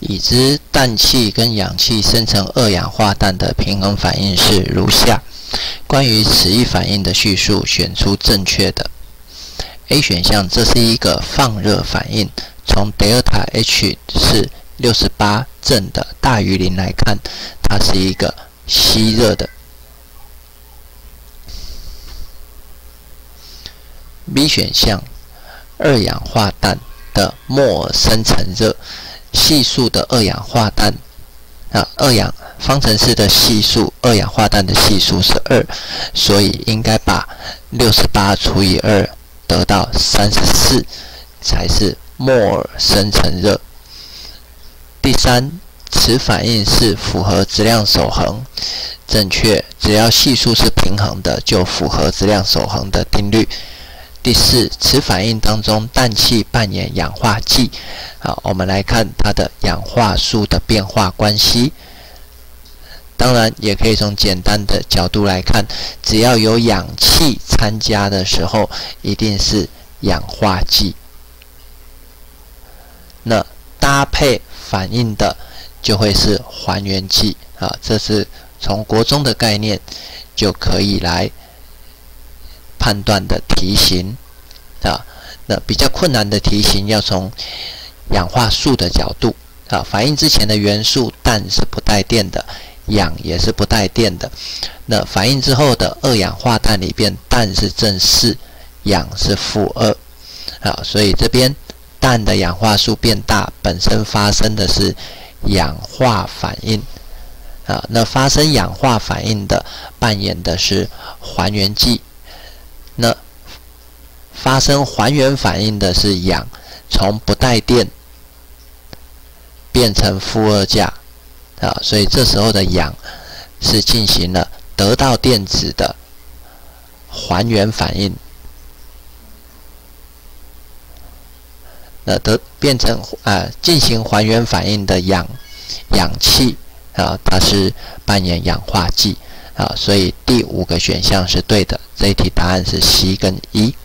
已知氮气跟氧气生成二氧化氮的平衡反应是如下。关于此一反应的叙述，选出正确的。A 选项，这是一个放热反应。从 delta H 是六十八正的大于零来看，它是一个吸热的。B 选项，二氧化氮的摩尔生成热，系数的二氧化氮啊，二氧方程式的系数，二氧化氮的系数是二，所以应该把六十八除以二得到三十四，才是摩尔生成热。第三，此反应是符合质量守恒，正确，只要系数是平衡的，就符合质量守恒的定律。第四，此反应当中，氮气扮演氧化剂。好，我们来看它的氧化数的变化关系。当然，也可以从简单的角度来看，只要有氧气参加的时候，一定是氧化剂。那搭配反应的就会是还原剂。啊，这是从国中的概念就可以来。判断的题型啊，那比较困难的题型要从氧化数的角度啊，反应之前的元素氮是不带电的，氧也是不带电的。那反应之后的二氧化氮里边，氮是正四，氧是负二啊，所以这边氮的氧化数变大，本身发生的是氧化反应啊。那发生氧化反应的扮演的是还原剂。发生还原反应的是氧，从不带电变成负二价啊，所以这时候的氧是进行了得到电子的还原反应。那得变成啊进行还原反应的氧氧气啊，它是扮演氧化剂。啊，所以第五个选项是对的。这一题答案是 C 跟 E。